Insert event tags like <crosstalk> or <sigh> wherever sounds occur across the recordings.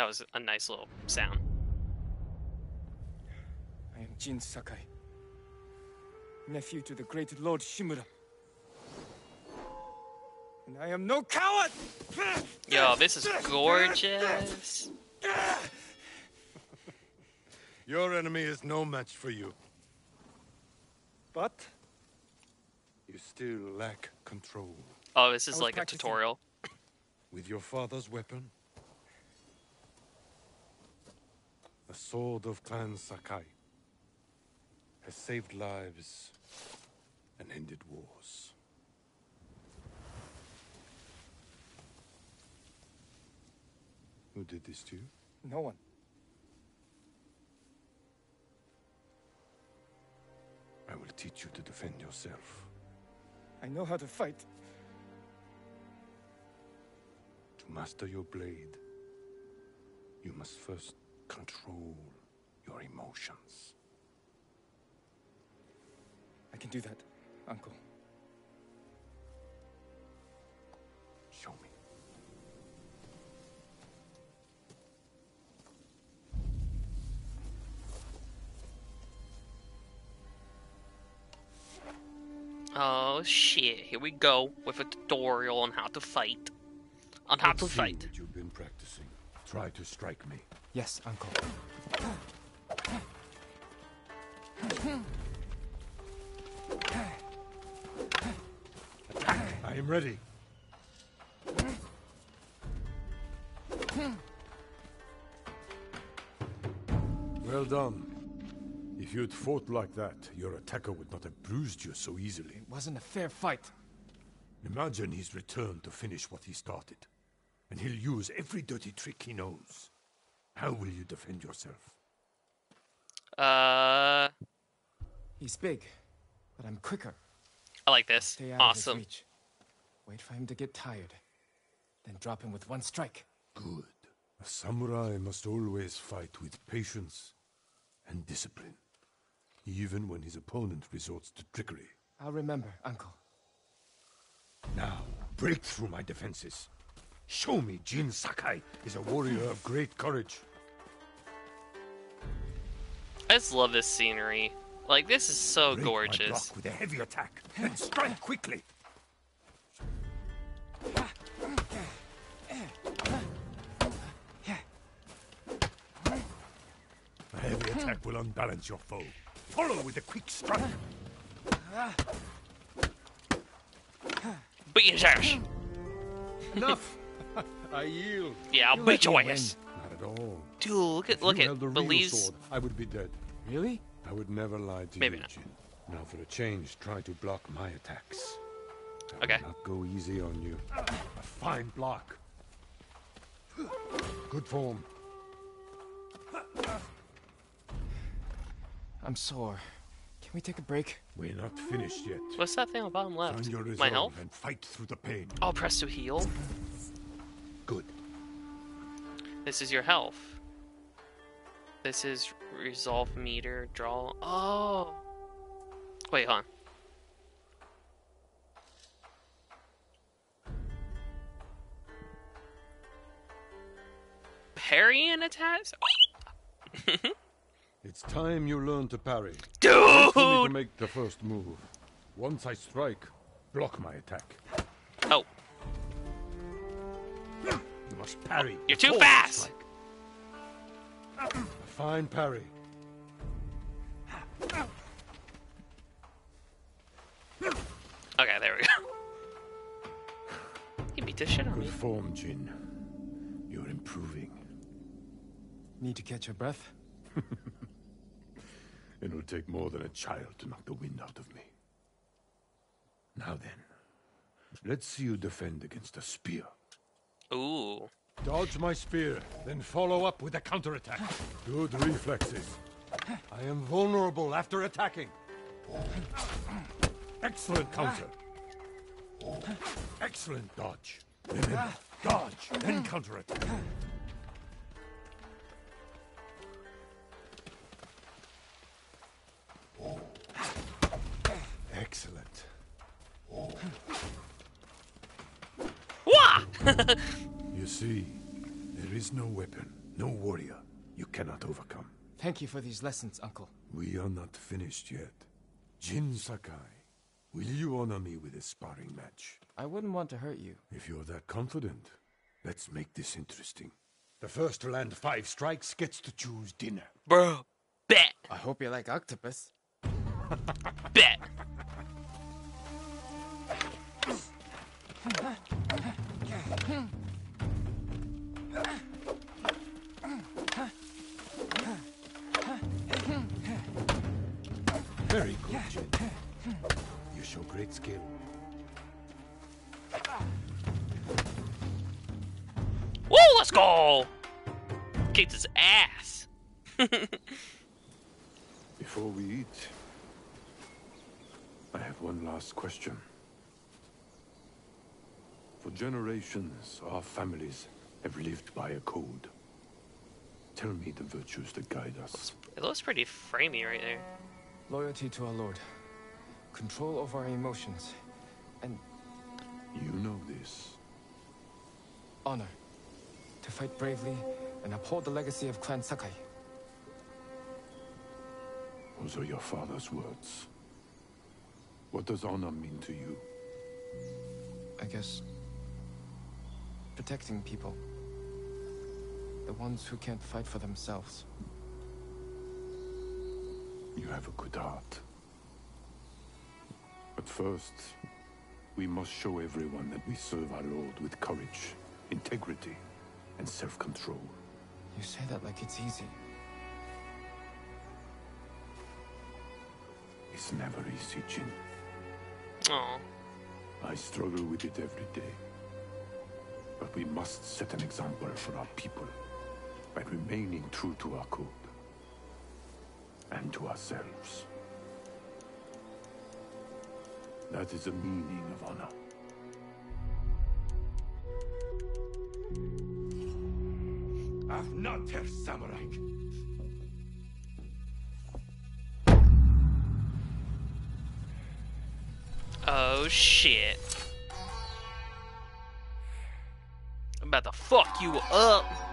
That was a nice little sound. I am Jin Sakai, nephew to the great Lord Shimura. And I am no coward! Yo, this is gorgeous. Your enemy is no match for you. But You still lack control. Oh, this is was like a practicing. tutorial. With your father's weapon, the sword of Clan Sakai has saved lives and ended wars. Who did this to you? no one. I will teach you to defend yourself. I know how to fight. To master your blade, you must first control your emotions. I can do that, Uncle. Show me. Oh shit, here we go with a tutorial on how to fight. On how to Let's see fight. you've been practicing. Try to strike me. Yes, Uncle. I am ready. Well done. If you'd fought like that, your attacker would not have bruised you so easily. It wasn't a fair fight. Imagine he's returned to finish what he started. And he'll use every dirty trick he knows. How will you defend yourself? Uh, He's big, but I'm quicker. I like this. Stay out Awesome. of his reach. Wait for him to get tired. Then drop him with one strike. Good. A samurai must always fight with patience and discipline, even when his opponent resorts to trickery. I'll remember, Uncle. Now, break through my defenses. Show me Jin Sakai is a warrior of great courage. I just love this scenery. Like, this is so Break my gorgeous. block with a heavy attack, and strike quickly. A heavy attack will unbalance your foe. Follow with a quick strike. Beat his ass. Enough. <laughs> I yield. Yeah, I'll You beat your me ass. Not at all. Dude, look at If look you at held the real believes. sword, I would be dead. Really? I would never lie to Maybe you, not. Jin. Now for a change, try to block my attacks. I Okay. will not go easy on you. A fine block. Good form. I'm sore. Can we take a break? We're not finished yet. What's that thing on the bottom left? Find your My health? and fight through the pain. I'll press to heal. Good. This is your health. This is resolve meter draw. Oh. Wait, hold on. Parry and attacks? <laughs> It's time you learn to parry. Me to make the first move. Once I strike, block my attack. Oh, must parry. you're too oh, before fast! strike. A fine parry. Okay, there we go. He beat the shit out of Good me. form, Jin. You're improving. Need to catch your breath? <laughs> It'll take more than a child to knock the wind out of me. Now then, let's see you defend against a spear. Ooh. Dodge my spear, then follow up with a counterattack. Good reflexes. I am vulnerable after attacking. Excellent counter. Excellent dodge. Then dodge, then counterattack. Excellent. Wah! <laughs> <laughs> You see, there is no weapon No warrior you cannot overcome. Thank you for these lessons, Uncle. We are not finished yet. Jin Sakai, will you honor me with a sparring match? I wouldn't want to hurt you. If you're that confident, let's make this interesting. The first to land five strikes gets to choose dinner. Bro, bet, I hope you like octopus. <laughs> bet. <laughs> Very good, Jin. You show great skill. Woo, let's go! Kicked his ass. <laughs> Before we eat, I have one last question. For generations, our families have lived by a code. Tell me the virtues that guide us. It looks pretty framey right there. Loyalty to our Lord. Control over our emotions. And You know this. honor. To fight bravely and uphold the legacy of Clan Sakai. Those are your father's words. What does honor mean to you? I guess. Protecting people. The ones who can't fight for themselves. You have a good heart. But first, we must show everyone that we serve our Lord with courage, integrity, and self-control. You say that like it's easy. It's never easy, Jin. Oh, I struggle with it every day. But we must set an example for our people by remaining true to our code and to ourselves. That is the meaning of honor. I'm not a samurai. oh shit. I'm about to fuck you up.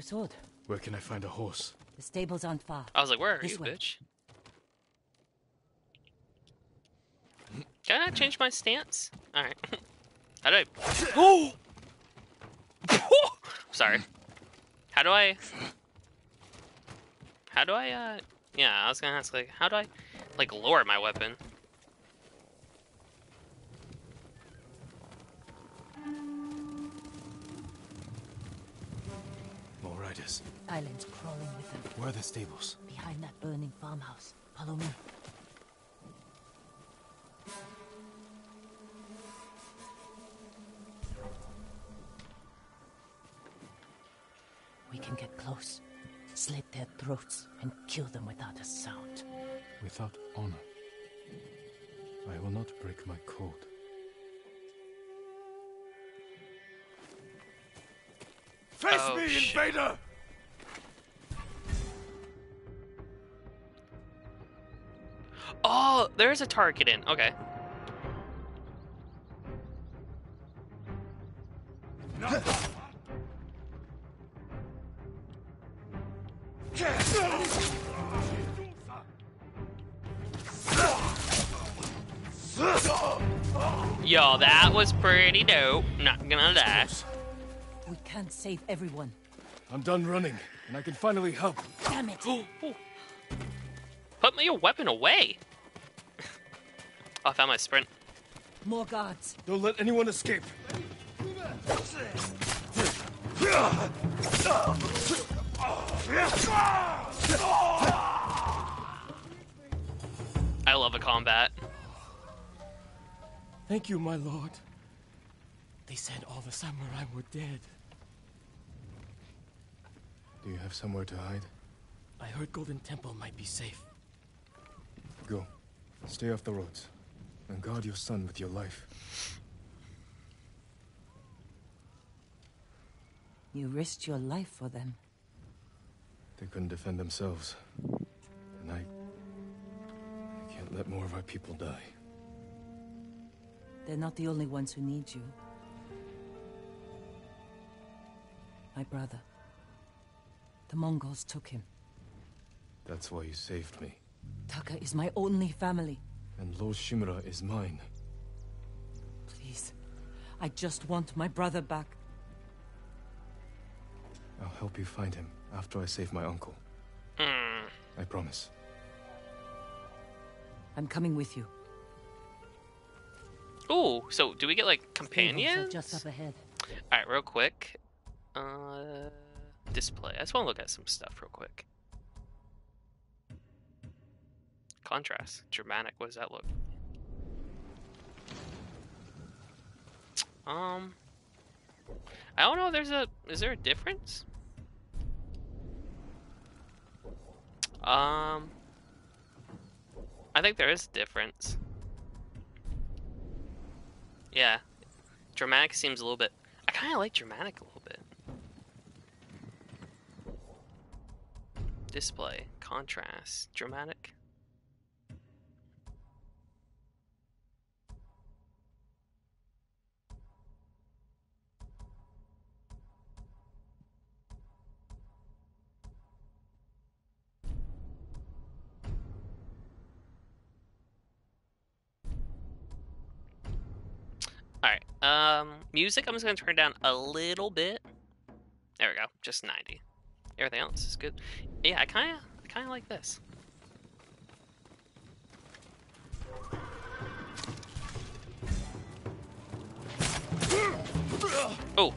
Your sword. Where can I find a horse? The stables aren't far. I was like, where are This you, way. bitch? Can I change my stance? Alright. <laughs> How do I... <gasps> Oh! <laughs> Sorry. How do I... How do I, uh... Yeah, I was gonna ask, like, how do I, like, lower my weapon? More riders. Islands crawling with them. Where are the stables? Behind that burning farmhouse. Follow me. We can get close, slit their throats, and kill them without a sound. Without honor. I will not break my code. Face Oh, me, shit. invader! Oh, there's a target in. Okay. Yo, that was pretty dope. Not gonna lie. We can't save everyone. I'm done running, and I can finally help. Damn it! Put your weapon away. Oh, I found my sprint. More guards. Don't let anyone escape. I love a combat. Thank you, my lord. They said all the samurai were dead. Do you have somewhere to hide? I heard Golden Temple might be safe. Go. Stay off the roads. And guard your son with your life. You risked your life for them. They couldn't defend themselves. And I... I can't let more of our people die. They're not the only ones who need you. My brother. The Mongols took him. That's why you saved me. Taka is my only family. And Lord Shimura is mine. Please. I just want my brother back. I'll help you find him after I save my uncle. Hmm. I promise. I'm coming with you. Oh, so do we get like companions? Just up ahead. Alright, real quick. Uh, display. I just want to look at some stuff real quick. Contrast. Dramatic. What does that look? Um. I don't know. There's a. Is there a difference? Um. I think there is a difference. Yeah. Dramatic seems a little bit. I kind of like dramatic a little bit. Display, contrast, dramatic. Music I'm just gonna turn down a little bit. There we go, just 90. Everything else is good. Yeah, I kinda, I kinda like this. Oh,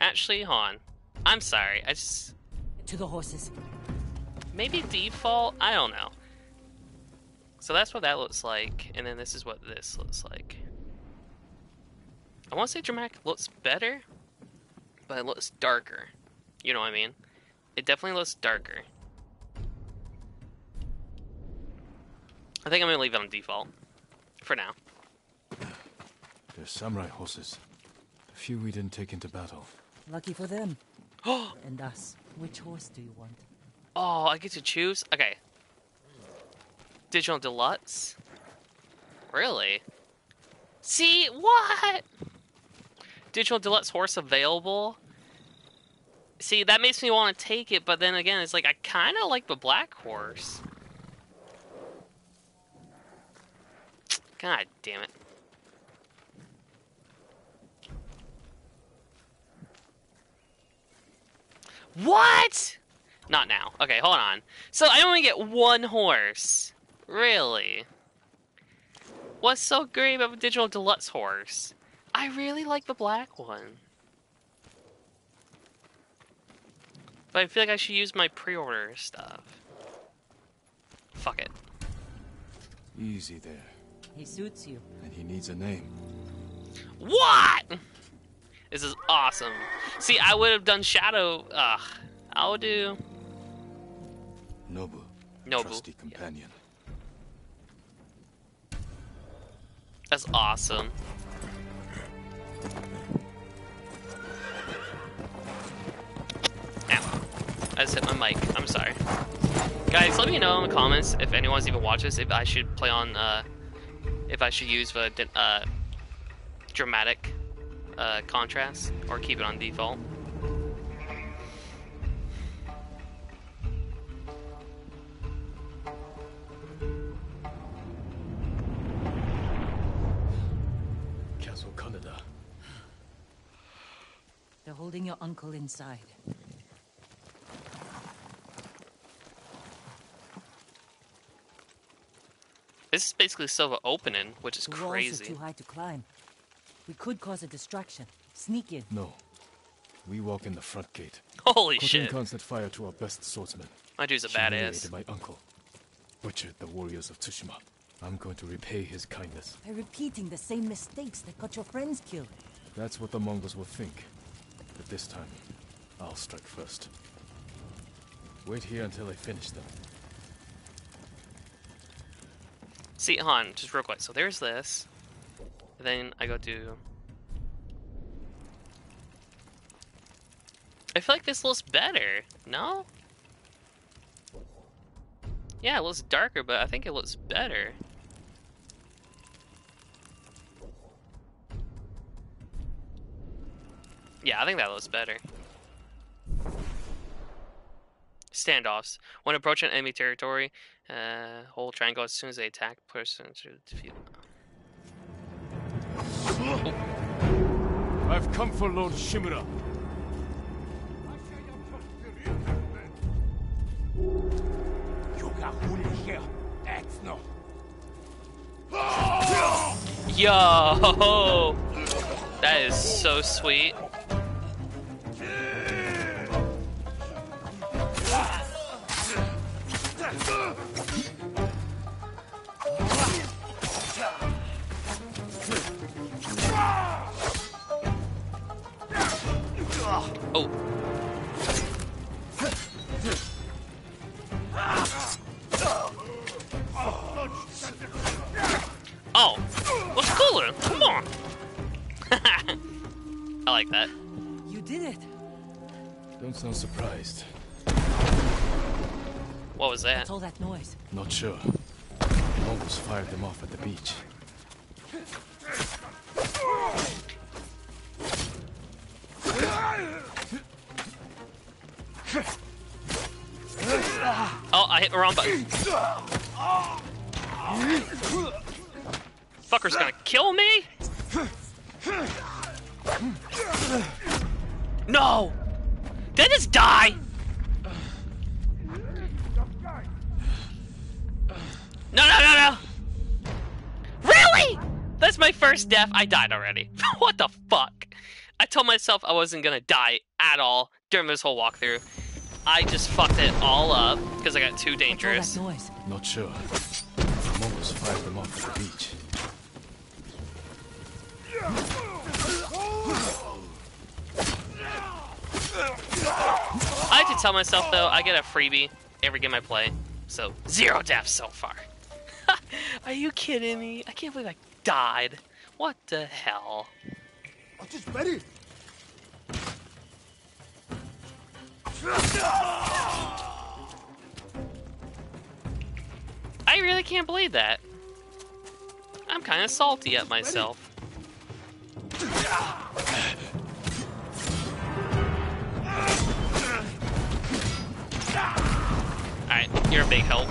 actually, hold on. I'm sorry, I just, to the horses. maybe default, I don't know. So that's what that looks like, and then this is what this looks like. I want to say dramatic looks better, but it looks darker. You know what I mean? It definitely looks darker. I think I'm gonna leave it on default for now. They're samurai horses. A few we didn't take into battle. Lucky for them. Oh, <gasps> And us. Which horse do you want? oh, I get to choose. Okay. Digital deluxe. Really? See what? Digital deluxe horse available. See, that makes me want to take it, but then again, it's like I kind of like the black horse. God damn it. What? Not now. Okay, hold on. So I only get one horse. Really? What's so great about the digital deluxe horse? I really like the black one. But I feel like I should use my pre-order stuff. Fuck it. Easy there. He suits you. And he needs a name. What? This is awesome. See, I would have done Shadow. Ugh. I'll do Nobu. Nobu. Trusty Yeah. companion. That's awesome. Ow. I just hit my mic. I'm sorry. Guys, let me know in the comments if anyone's even watched this, if I should play on, uh, if I should use the, uh, dramatic, uh, contrast, or keep it on default. Castle Kaneda. They're holding your uncle inside. This is basically Silva opening, which is The walls are crazy. too high to climb. We could cause a distraction. Sneak in. No. We walk in the front gate. Holy Khotun shit. Khan set fire to our best swordsman. My dude's a badass. my uncle. Butchered the warriors of Tsushima. I'm going to repay his kindness. By repeating the same mistakes that got your friends killed. That's what the Mongols will think. But this time, I'll strike first. Wait here until I finish them. See, Han, just real quick. So there's this. Then I go to. I feel like this looks better. No? Yeah, it looks darker, but I think it looks better. Yeah, I think that looks better. Standoffs. When approaching enemy territory, uh, hold triangle as soon as they attack person to defeat. I've come for Lord Shimura. Yo! That is so sweet. <laughs> Oh. Oh, what's cooler? Come on. <laughs> I like that. You did it. Don't sound surprised. What was that? What's all that noise? Not sure. Almost fired them off at the beach. I hit the wrong button. Fucker's gonna kill me? No! Did I just die? No, no, no, no! Really? That's my first death. I died already. <laughs> what the fuck? I told myself I wasn't gonna die at all during this whole walkthrough. I just fucked it all up because I got too dangerous. What's all that noise? Not sure. Almost fired them off at the beach. I like to tell myself though, I get a freebie every game I play. So zero deaths so far. <laughs> Are you kidding me? I can't believe I died. What the hell? I'm just ready. I really can't believe that. I'm kind of salty at myself. Alright, you're a big help.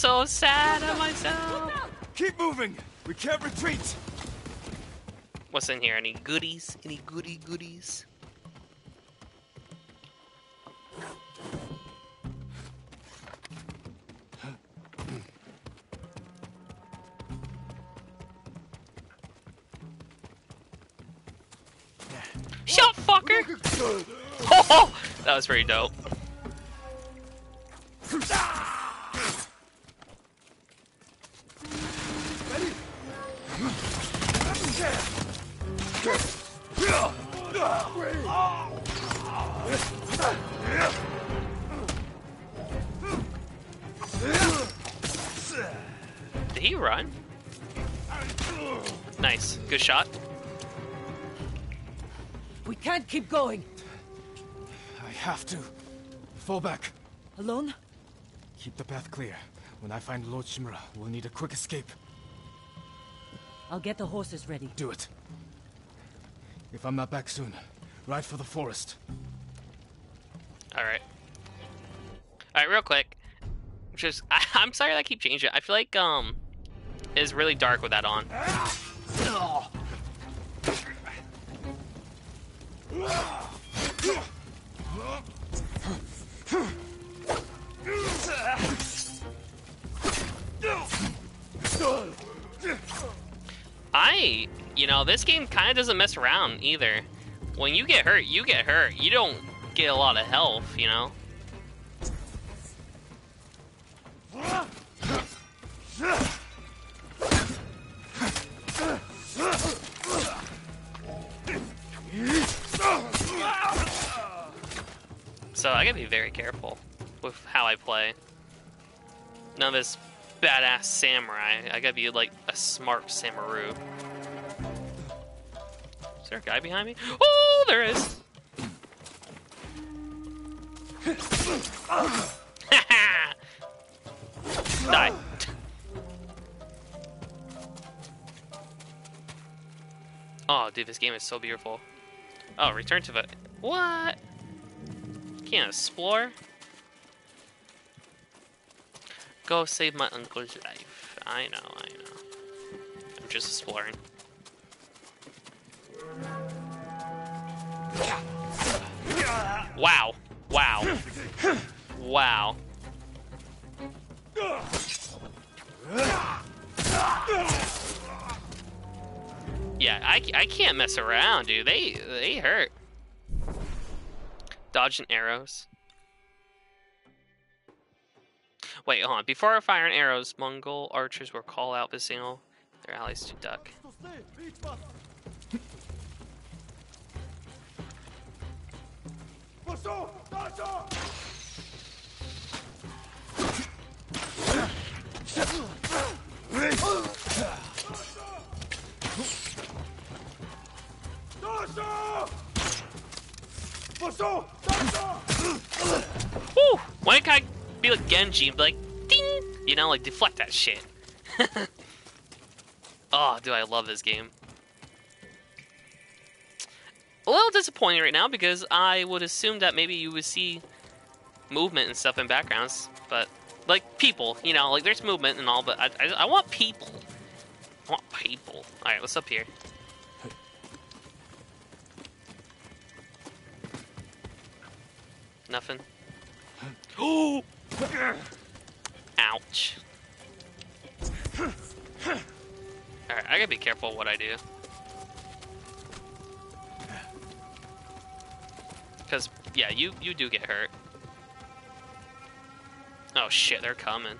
So sad at myself. Keep moving. We can't retreat. What's in here? Any goodies? Any goody goodies? Shut fucker! Oh, <laughs> that was pretty dope. Ah! Did he run? Nice. Good shot. We can't keep going. I have to. Fall back. Alone? Keep the path clear. When I find Lord Shimura, we'll need a quick escape. I'll get the horses ready. Do it. If I'm not back soon, ride for the forest. Alright. Alright, real quick. Just, <laughs> I, I'm sorry that I keep changing it. I feel like, um, it's really dark with that on. <laughs> I, you know, this game kind of doesn't mess around either. When you get hurt, you get hurt. You don't get a lot of health, you know? So I gotta be very careful with how I play. Now this badass samurai. I gotta be like a smart samaru. Is there a guy behind me? Oh, there is. <laughs> Die. Oh, dude, this game is so beautiful. Oh, return to the... What? Can't explore? Go save my uncle's life. I know, I know. I'm just exploring. Wow. Wow. Wow. Yeah, I, I can't mess around, dude. They they hurt. Dodging arrows. Wait, hold on. Before firing arrows, Mongol archers will call out the signal their allies to duck. Woo! Can't I be like Genji and be like, ding! You know, like deflect that shit. <laughs> oh, do I love this game. A little disappointing right now because I would assume that maybe you would see movement and stuff in backgrounds, but like people, you know, like there's movement and all, but I, I, I want people. I want people. All right, what's up here? Nothing. <gasps> <gasps> Oh! Ouch. Alright, I gotta be careful what I do. Because, yeah, you, you do get hurt. Oh shit, they're coming.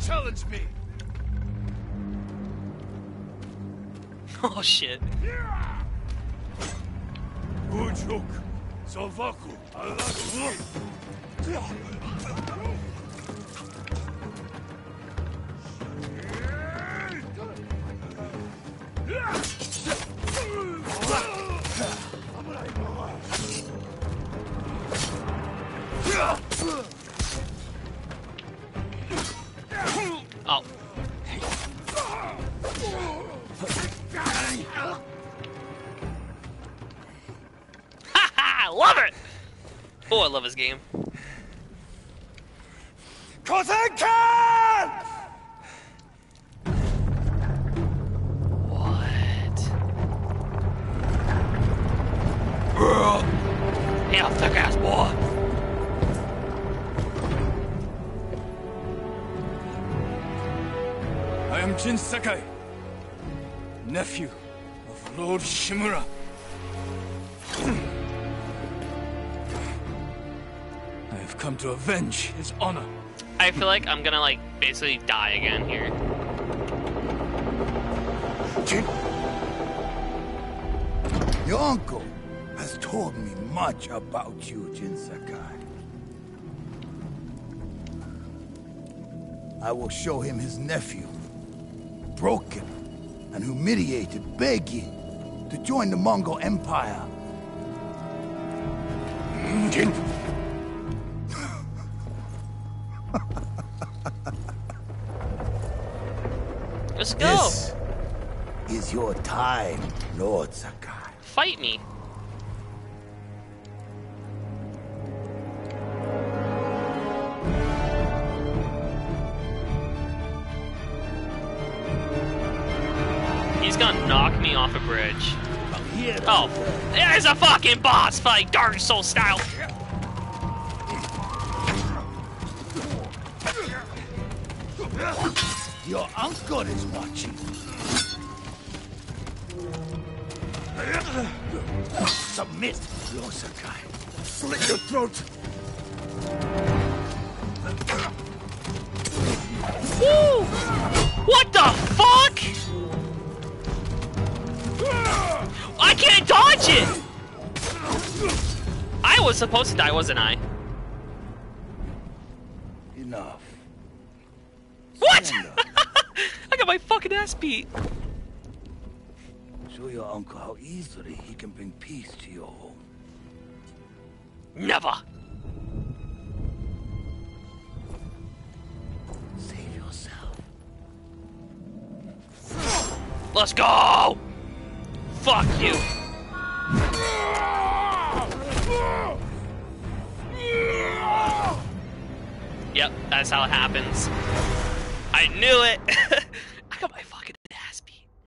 Challenge me! <laughs> Oh shit. Ujuk! Salvaku! Oh. I love this game. Kosenkan! What? Yeah, thick ass boy. I am Jin Sakai, nephew of Lord Shimura. <clears throat> I have come to avenge his honor. I feel like I'm gonna like basically die again here. Jin. Your uncle has told me much about you, Jin Sakai. I will show him his nephew, broken and humiliated, begging to join the Mongol Empire. Jin. Let's go. This is your time, Lord Sakai. Fight me. He's gonna knock me off a bridge. Oh, there's a fucking boss fight, Dark Soul style. Mount God is watching. Submit, Yosakai. Slit your throat. Woo! What the fuck? I can't dodge it! I was supposed to die, wasn't I? Enough. Fucking ass beat. Show your uncle how easily he can bring peace to your home. Never. Save yourself. Let's go! Fuck you. Yep, that's how it happens. I knew it. <laughs> up my.